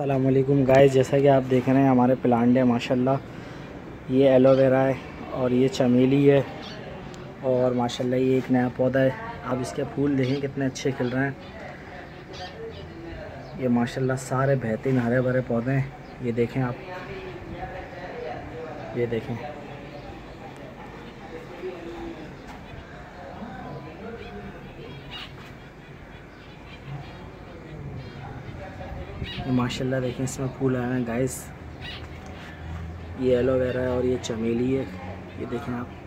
असलकुम गाय जैसा कि आप देख रहे हैं, हमारे प्लांट है, माशाल्लाह। ये एलोवेरा है और ये चमेली है और माशाल्लाह ये एक नया पौधा है। आप इसके फूल देखें, कितने अच्छे खिल रहे हैं। ये माशाल्लाह सारे बेहतरीन हरे भरे पौधे हैं। ये देखें आप। ये देखें। माशाल्लाह देखें, इसमें फूल आए हैं गाइस ये एलोवेरा है और ये चमेली है। ये देखें आप।